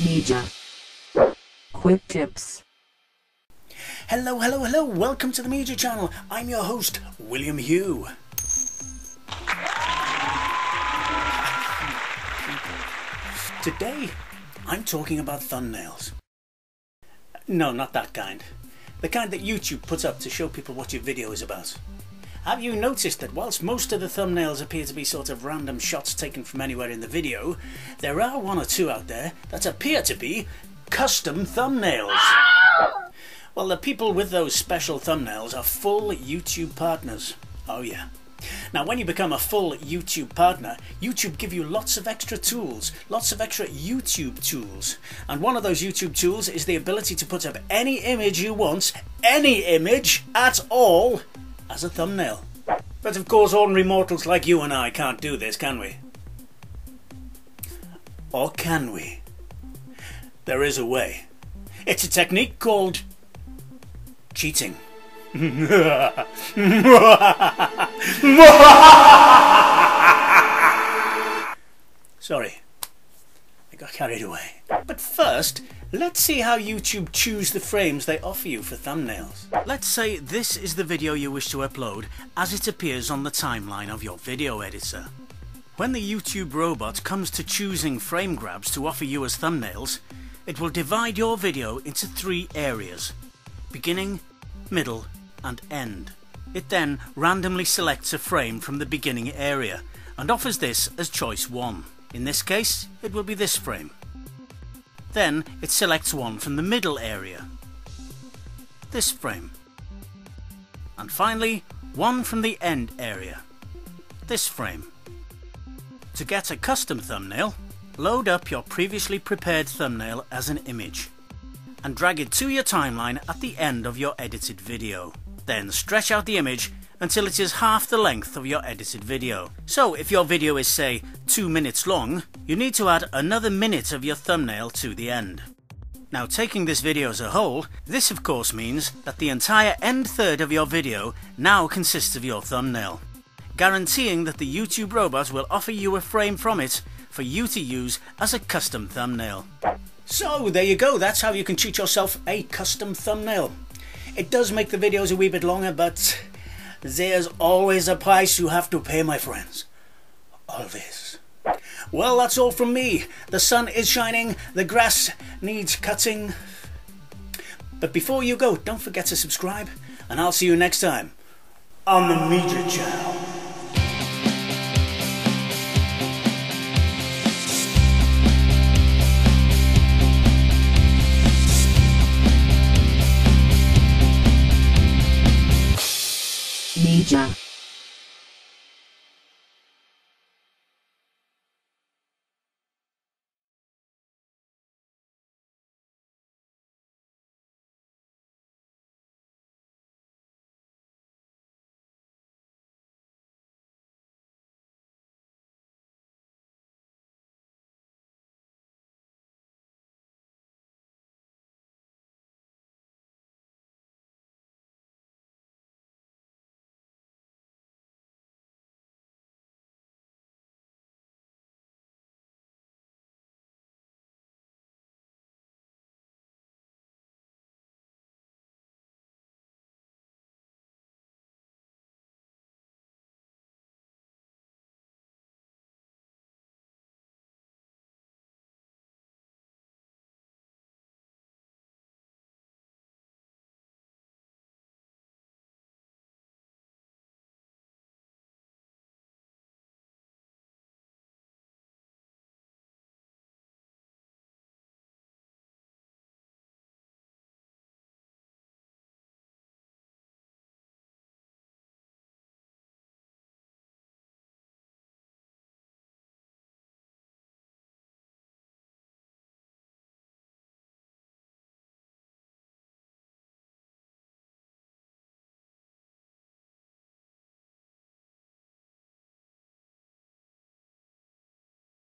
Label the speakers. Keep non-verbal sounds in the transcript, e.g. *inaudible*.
Speaker 1: Meejah. Quick tips.
Speaker 2: Hello, hello, hello. Welcome to the Meejah Channel. I'm your host, William Hugh. Today, I'm talking about thumbnails. No, not that kind. The kind that YouTube puts up to show people what your video is about. Have you noticed that whilst most of the thumbnails appear to be sort of random shots taken from anywhere in the video, there are one or two out there that appear to be custom thumbnails? Well, the people with those special thumbnails are full YouTube partners. Oh yeah. Now, when you become a full YouTube partner, YouTube give you lots of extra tools, lots of extra YouTube tools. And one of those YouTube tools is the ability to put up any image you want, any image at all, as a thumbnail. But of course, ordinary mortals like you and I can't do this, can we? Or can we? There is a way. It's a technique called cheating. *laughs* Sorry, I got carried away. But first, let's see how YouTube choose the frames they offer you for thumbnails. Let's say this is the video you wish to upload as it appears on the timeline of your video editor. When the YouTube robot comes to choosing frame grabs to offer you as thumbnails, it will divide your video into three areas, beginning, middle and end. It then randomly selects a frame from the beginning area and offers this as choice 1. In this case, it will be this frame. Then it selects one from the middle area, this frame. And finally, one from the end area, this frame. To get a custom thumbnail, load up your previously prepared thumbnail as an image and drag it to your timeline at the end of your edited video. Then stretch out the image until it is half the length of your edited video. So if your video is say 2 minutes long, you need to add another minute of your thumbnail to the end. Now taking this video as a whole, this of course means that the entire end third of your video now consists of your thumbnail, guaranteeing that the YouTube robot will offer you a frame from it for you to use as a custom thumbnail. So there you go, that's how you can cheat yourself a custom thumbnail. It does make the videos a wee bit longer, but there's always a price you have to pay, my friends. Always. Well, that's all from me. The sun is shining, the grass needs cutting. But before you go, don't forget to subscribe, and I'll see you next time on the Meejah Channel.
Speaker 1: Major.